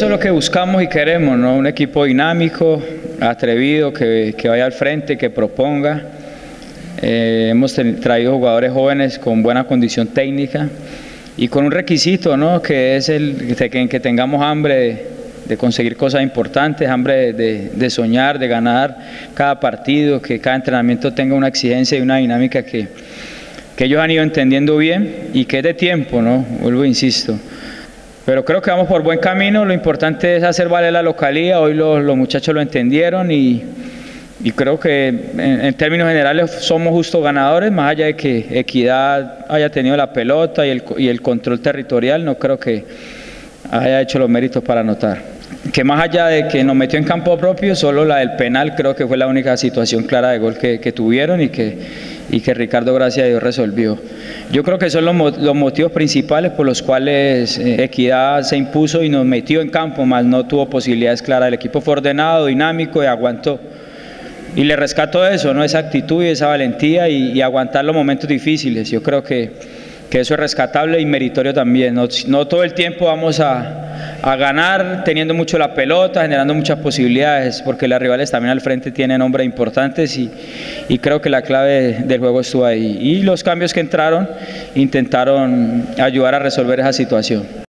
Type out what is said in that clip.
Eso es lo que buscamos y queremos, ¿no? un equipo dinámico, atrevido, que, que vaya al frente, que proponga. Eh, hemos traído jugadores jóvenes con buena condición técnica y con un requisito, ¿no? que es el que, que tengamos hambre de, conseguir cosas importantes, hambre de, de, soñar, de ganar cada partido, que cada entrenamiento tenga una exigencia y una dinámica que, que ellos han ido entendiendo bien y que es de tiempo, ¿no? vuelvo, insisto. Pero creo que vamos por buen camino, lo importante es hacer valer la localía, hoy los, muchachos lo entendieron y, creo que en, términos generales somos justos ganadores, más allá de que Equidad haya tenido la pelota y el, y el control territorial, no creo que haya hecho los méritos para anotar. Que más allá de que nos metió en campo propio, solo la del penal creo que fue la única situación clara de gol que tuvieron y que, y que Ricardo, gracias a Dios, resolvió. Yo creo que son los, motivos principales por los cuales eh, Equidad se impuso y nos metió en campo, más no tuvo posibilidades claras. El equipo fue ordenado, dinámico y aguantó. Y le rescato eso, ¿no? esa actitud y esa valentía y, aguantar los momentos difíciles. Yo creo que, que, eso es rescatable y meritorio también. No todo el tiempo vamos a, a, ganar teniendo mucho la pelota, generando muchas posibilidades, porque las rivales también al frente tienen hombres importantes y, y creo que la clave del juego estuvo ahí. Y los cambios que entraron intentaron ayudar a resolver esa situación.